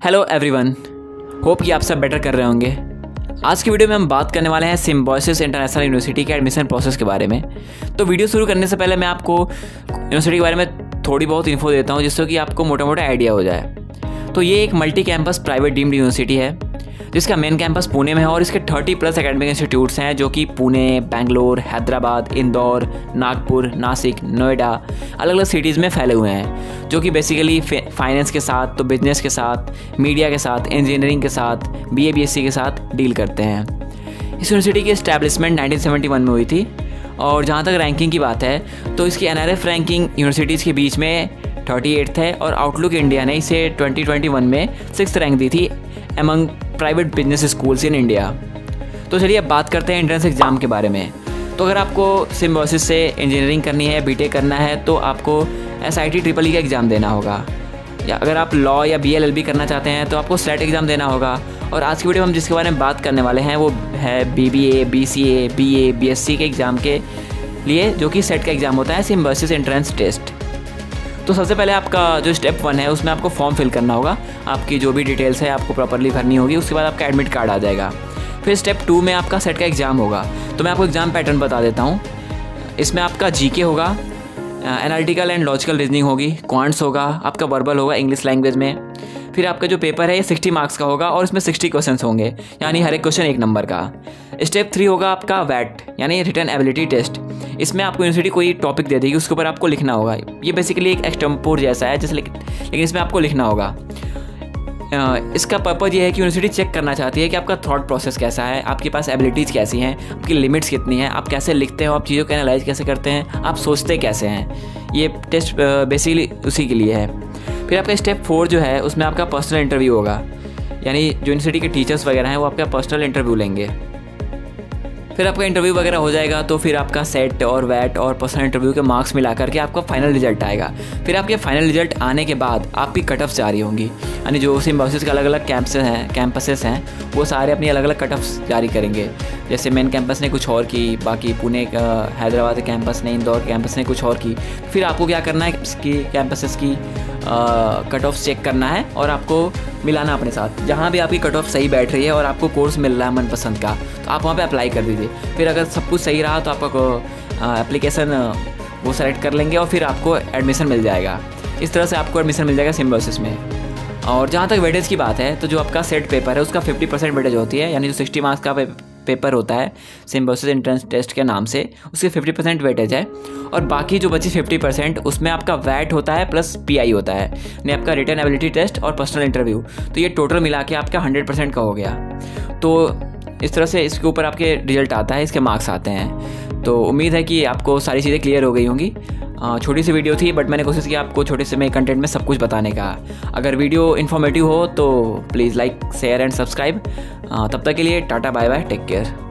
Hello everyone hope कि आप सब बेटर कर रहे होंगे। आज की वीडियो में हम बात करने वाले हैं सिम्बॉसिस इंटरनेशनल यूनिवर्सिटी के एडमिशन प्रोसेस के बारे में। तो वीडियो शुरू करने से पहले मैं आपको यूनिवर्सिटी के बारे में थोड़ी बहुत इन्फो देता हूँ, जिससे कि आपको मोटा मोटा आइडिया हो जाए। तो ये एक multi campus private deemed university है। जिसका मेन कैंपस पुणे में है और इसके 30 प्लस एकेडमिक इंस्टीट्यूट्स हैं, जो कि पुणे, बेंगलोर, हैदराबाद, इंदौर, नागपुर, नासिक, नोएडा अलग अलग सिटीज़ में फैले हुए हैं, जो कि बेसिकली फाइनेंस के साथ तो बिज़नेस के साथ मीडिया के साथ इंजीनियरिंग के साथ बी ए के साथ डील करते हैं। इस यूनिवर्सिटी की इस्टेब्लिशमेंट 1971 में हुई थी और जहाँ तक रैंकिंग की बात है तो इसकी एनआरएफ रैंकिंग यूनिवर्सिटीज़ के बीच में थर्टी एट्थ है और आउटलुक इंडिया ने इसे 2021 में सिक्स रैंक दी थी among private business schools in India तो चलिए अब बात करते हैं एंट्रेंस एग्ज़ाम के बारे में। तो अगर आपको सिम्बोसिस से इंजीनियरिंग करनी है बी करना है तो आपको S I T triple E का एग्ज़ाम देना होगा। या अगर आप लॉ या बी एल एल बी करना चाहते हैं तो आपको स्लेट एग्ज़ाम देना होगा। और आज की वीडियो में हम जिसके बारे में बात करने वाले हैं, वो है B B A B C A B A B S C के एग्ज़ाम के लिए, जो कि सेट का एग्ज़ाम होता है सिम्बोसिस एंट्रेंस टेस्ट तो सबसे पहले आपका जो स्टेप वन है, उसमें आपको फॉर्म फिल करना होगा। आपकी जो भी डिटेल्स है, आपको प्रॉपरली भरनी होगी, उसके बाद आपका एडमिट कार्ड आ जाएगा। फिर स्टेप टू में आपका सेट का एग्ज़ाम होगा। तो मैं आपको एग्ज़ाम पैटर्न बता देता हूँ। इसमें आपका जी होगा एनालिटिकल एंड लॉजिकल रीजनिंग होगी क्वांट्स होगा, आपका वर्बल होगा इंग्लिश लैंग्वेज में। फिर आपका जो पेपर है, ये सिक्सटी मार्क्स का होगा और इसमें सिक्सटी क्वेश्चन होंगे, यानी हर एक क्वेश्चन एक नंबर का। स्टेप थ्री होगा आपका वैट यानी रिटर्न एबिलिटी टेस्ट इसमें आपको यूनिवर्सिटी कोई टॉपिक दे देगी, उसके ऊपर आपको लिखना होगा। ये बेसिकली एक एक्सटम्पोर जैसा है, जैसे लेकिन इसमें आपको लिखना होगा। इसका पर्पज़ ये है कि यूनिवर्सिटी चेक करना चाहती है कि आपका थॉट प्रोसेस कैसा है, आपके पास एबिलिटीज़ कैसी हैं, आपकी लिमिट्स कितनी हैं, आप कैसे लिखते हो, आप चीज़ों को एनालाइज कैसे करते हैं, आप सोचते कैसे हैं। ये टेस्ट बेसिकली उसी के लिए है। फिर आपका स्टेप फोर जो है, उसमें आपका पर्सनल इंटरव्यू होगा। यानी जो यूनिवर्सिटी के टीचर्स वगैरह हैं, वो आपका पर्सनल इंटरव्यू लेंगे। फिर आपका इंटरव्यू वगैरह हो जाएगा तो फिर आपका सेट और वैट और पर्सनल इंटरव्यू के मार्क्स मिला करके आपका फाइनल रिज़ल्ट आएगा। फिर आपके फाइनल रिज़ल्ट आने के बाद आपकी कट ऑफ़ जारी होंगी। यानी जो सिम्बॉसिस के अलग अलग कैंपस हैं, कैंपसेस हैं, वो सारे अपनी अलग अलग कट ऑफ़ जारी करेंगे। जैसे मेन कैंपस ने कुछ और की, बाकी पुणे का, हैदराबाद के कैंपस ने, इंदौर कैंपस ने कुछ और की। फिर आपको क्या करना है, इसकी, कैंपसेस की कट ऑफ़ चेक करना है और आपको मिलाना अपने साथ। जहाँ भी आपकी कट ऑफ़ सही बैठ रही है और आपको कोर्स मिल रहा है मनपसंद का तो आप वहाँ पे अप्लाई कर दीजिए। फिर अगर सब कुछ सही रहा तो आपका एप्लीकेशन, वो सेलेक्ट कर लेंगे और फिर आपको एडमिशन मिल जाएगा। इस तरह से आपको एडमिशन मिल जाएगा सिम्बोसिस में। और जहाँ तक वेटेज की बात है तो जो आपका सेट पेपर है, उसका 50 परसेंट वेटेज होती है, यानी जो 60 मार्क्स का पेपर होता है सिम्बोसिस एंट्रेंस टेस्ट के नाम से, उसके 50 परसेंट वेटेज है। और बाकी जो बची 50 परसेंट उसमें आपका वैट होता है प्लस पीआई होता है, यानी आपका रिटर्न एबिलिटी टेस्ट और पर्सनल इंटरव्यू तो ये टोटल मिला के आपका हंड्रेड परसेंट का हो गया। तो इस तरह से इसके ऊपर आपके रिज़ल्ट आता है, इसके मार्क्स आते हैं। तो उम्मीद है कि आपको सारी चीज़ें क्लियर हो गई होंगी। छोटी सी वीडियो थी बट मैंने कोशिश की आपको छोटे से मेरे कंटेंट में सब कुछ बताने का। अगर वीडियो इन्फॉर्मेटिव हो तो please like share and subscribe तब तक के लिए tata bye bye take care